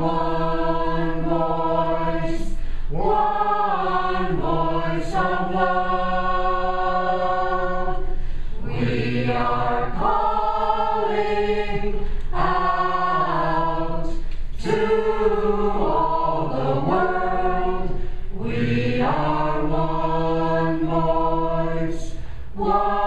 one voice one voice of love. Voice,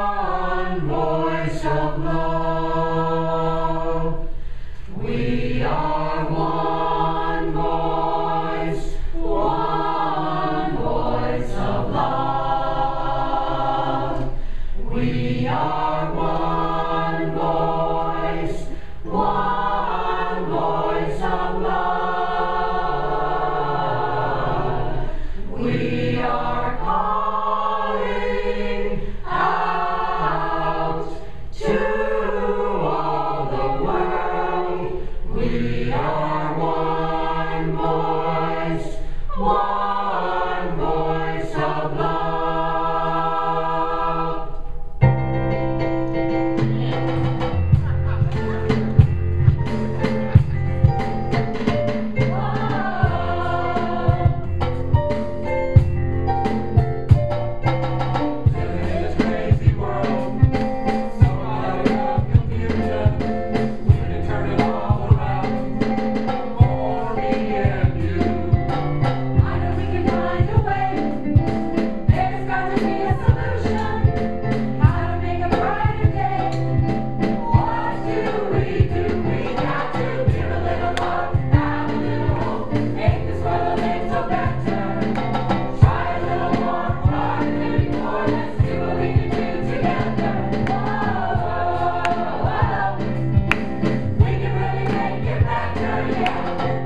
Thank you.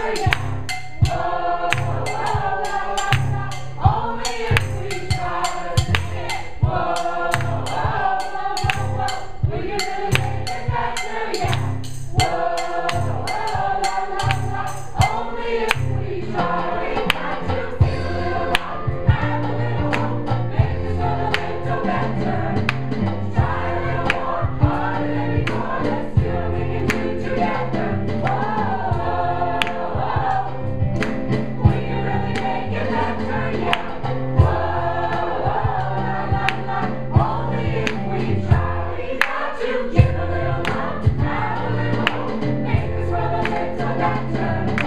Hallelujah. doctor.